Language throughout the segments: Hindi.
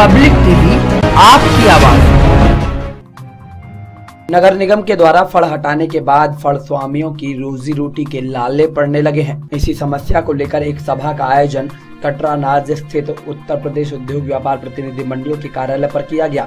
पब्लिक टीवी, आपकी आवाज़। नगर निगम के द्वारा फल हटाने के बाद फल स्वामियों की रोजी रोटी के लाले पड़ने लगे हैं। इसी समस्या को लेकर एक सभा का आयोजन कटरा नाज स्थित उत्तर प्रदेश उद्योग व्यापार प्रतिनिधि मंडलों के कार्यालय पर किया गया,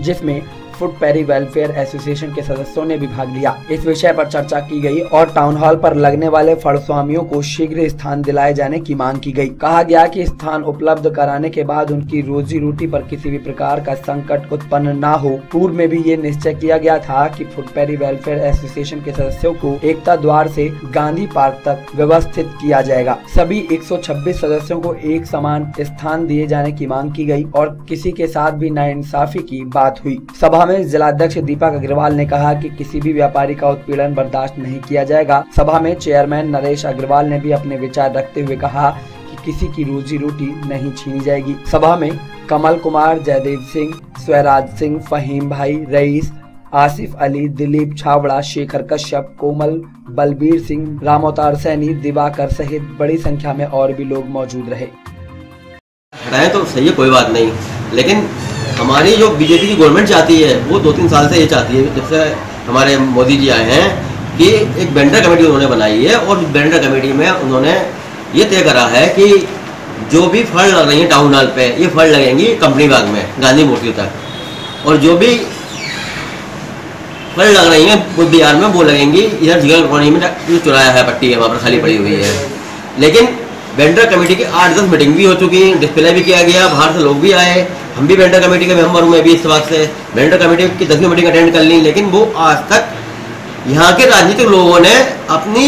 जिसमें फ़ूड पैरी वेलफेयर एसोसिएशन के सदस्यों ने भी भाग लिया। इस विषय पर चर्चा की गई और टाउन हॉल पर लगने वाले फड़ स्वामियों को शीघ्र स्थान दिलाए जाने की मांग की गई। कहा गया कि स्थान उपलब्ध कराने के बाद उनकी रोजी रोटी पर किसी भी प्रकार का संकट उत्पन्न न हो। पूर्व में भी ये निश्चय किया गया था कि फ़ूड वेलफेयर एसोसिएशन के सदस्यों को एकता द्वार से गांधी पार्क तक व्यवस्थित किया जाएगा। सभी 126 सदस्यों को एक समान स्थान दिए जाने की मांग की गई और किसी के साथ भी नाइंसाफी की बात हुई। सभा में जिलाध्यक्ष दीपक अग्रवाल ने कहा कि किसी भी व्यापारी का उत्पीड़न बर्दाश्त नहीं किया जाएगा। सभा में चेयरमैन नरेश अग्रवाल ने भी अपने विचार रखते हुए कहा कि किसी की रोजी रोटी नहीं छीनी जाएगी। सभा में कमल कुमार, जयदेव सिंह, स्वराज सिंह, फहीम भाई, रईस, आसिफ अली, दिलीप छावड़ा शेखर कश्यप, कोमल, बलबीर सिंह, रामोतार सैनी, दिवाकर सहित बड़ी संख्या में और भी लोग मौजूद रहे तो सही है, कोई बात नहीं। लेकिन हमारी जो बीजेपी की गवर्नमेंट चाहती है, वो दो तीन साल से ये चाहती है जब से हमारे मोदी जी आए हैं कि एक वेंडर कमेटी उन्होंने बनाई है और वेंडर कमेटी में उन्होंने ये तय करा है कि जो भी फल लग रही है टाउन हॉल पे, ये फल लगेंगी कंपनी बाग में, गांधी मूर्ति तक। और जो भी फल लग रही है, वो बिहार में वो लगेंगी, इधर जिगर कॉलोनी में जो चुराया है, पट्टी है, वहाँ पर खाली पड़ी हुई है। लेकिन वेंडर कमेटी की आठ दस मीटिंग भी हो चुकी है। डिस्प्ले भी किया गया, बाहर से लोग भी आए। हम भी वेंडर कमेटी के मेंबर हूँ मैं भी इस बात से। वेंडर कमेटी की दसवीं मीटिंग अटेंड कर ली, लेकिन वो आज तक यहाँ के राजनीतिक लोगों ने अपनी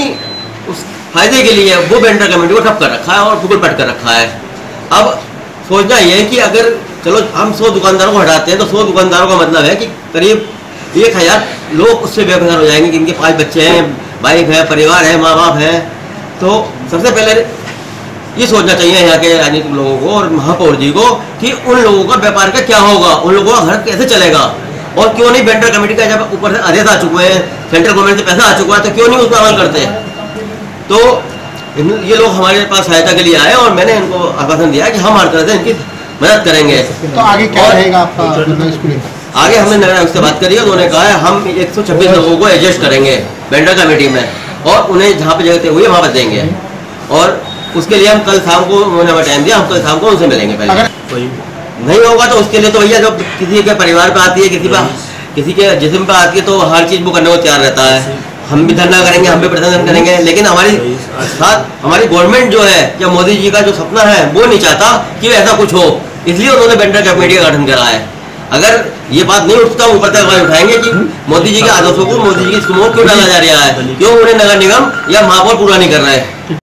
उस फ़ायदे के लिए वो वेंडर कमेटी को ठप कर रखा है और फुकल पट कर रखा है। अब सोचना यह है कि अगर, चलो, हम सौ दुकानदारों को हटाते हैं तो सौ दुकानदारों का मतलब है कि करीब एक हज़ार लोग उससे बेघर हो जाएँगे जिनके पाँच बच्चे हैं, वाइफ है, परिवार है, माँ बाप हैं। तो सबसे पहले ये सोचना चाहिए यहाँ के राजनीतिक लोगों को और महापौर जी को कि उन लोगों का व्यापार का क्या होगा उन लोगों का घर कैसे चलेगा? और क्यों नहीं वेंडर कमेटी का जब ऊपर से आदेश आ चुके हैं सेंट्रल गवर्नमेंट से पैसा आ चुका है तो क्यों नहीं उसका अमल करते? तो ये लोग हमारे पास सहायता के लिए आए और मैंने इनको आश्वासन दिया कि हम हर तरह से इनकी मदद करेंगे। तो आगे क्या रहेगा आपका मतलब आगे हमने नगर से बात करी है उन्होंने कहा है हम 126 लोगों को एडजस्ट करेंगे वेंडर कमेटी में और उन्हें जहाँ पे जगह हुई है वहाँ पर देंगे। और उसके लिए हम कल शाम को उन्होंने हमें टाइम दिया हम कल शाम को उनसे मिलेंगे पहले। नहीं होगा तो उसके लिए तो भैया जो किसी के परिवार पे आती है किसी पे किसी के जिसम पे आती है तो हर चीज़ वो करने को तैयार रहता है। हम भी धरना करेंगे हम भी प्रदर्शन करेंगे लेकिन हमारी साथ हमारी गवर्नमेंट जो है या मोदी जी का जो सपना है वो नहीं चाहता कि ऐसा कुछ हो। इसलिए उन्होंने वेंडर कमेटी का गठन करा है। अगर ये बात नहीं उठता ऊपर तक आवाज़ उठाएँगे कि मोदी जी के आदर्शों को मोदी जी की स्कीमों को क्यों डाला जा रहा है? क्यों उन्हें नगर निगम या महापौर पूरा नहीं कर रहा? है